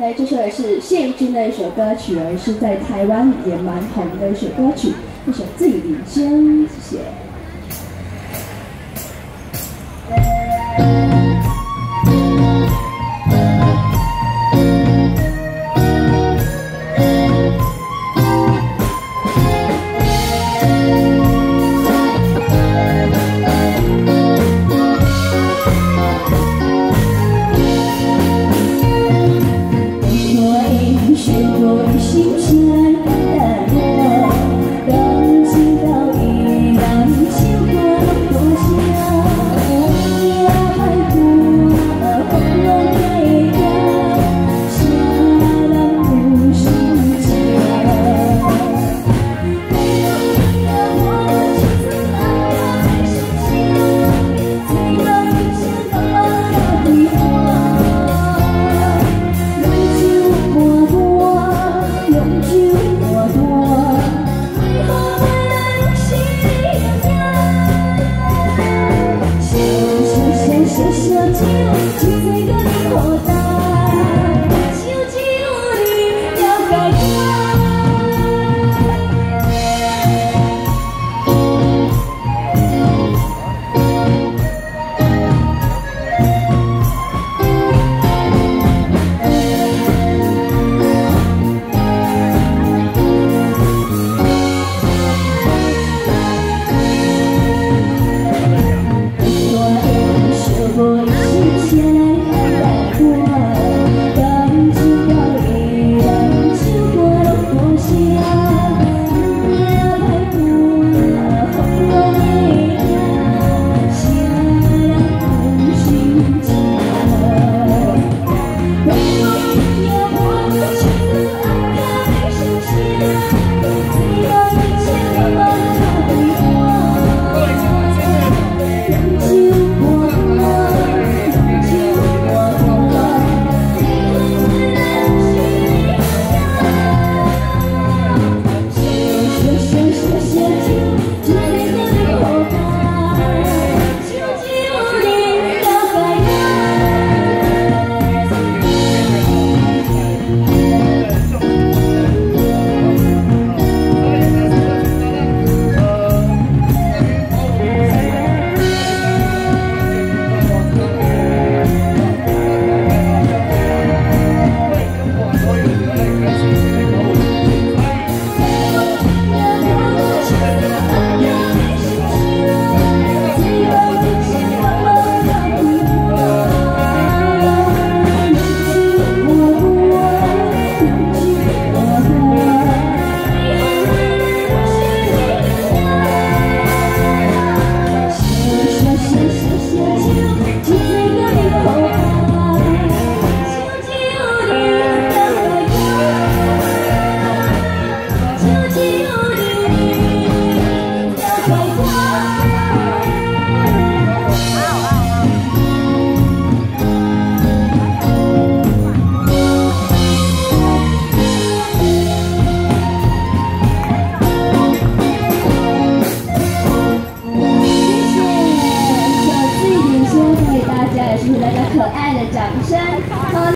哎，这首也是谢玉君的一首歌曲，而是在台湾也蛮红的一首歌曲，一首《自己领先》，谢我想要肌肉记个你。